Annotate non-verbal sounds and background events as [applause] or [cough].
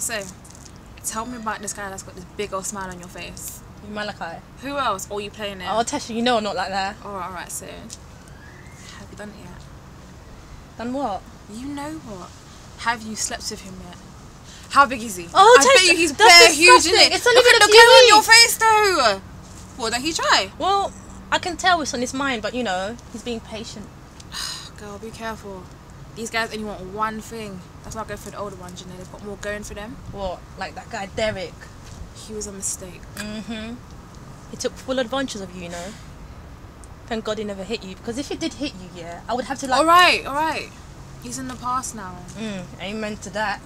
So, tell me about this guy that's got this big old smile on your face. Malachi. Who else? Or you playing it? Oh, Tasha, you know I'm not like that. Alright, alright, so. Have you done it yet? Done what? You know what? Have you slept with him yet? How big is he? Oh, I take- bet you he's bare huge in disgusting. it. It's only look at the glow on your face though. Well, don't he try? Well, I can tell what's on his mind, but you know, he's being patient. [sighs] Girl, be careful. These guys only want one thing. That's not going for the older ones, you know. They've got more going for them. What? Like that guy Derek. He was a mistake. Mm-hmm. He took full advantage of you, you know. Thank God he never hit you, because if he did hit you, yeah, I would have to like. alright, alright. He's in the past now. Mm, amen to that.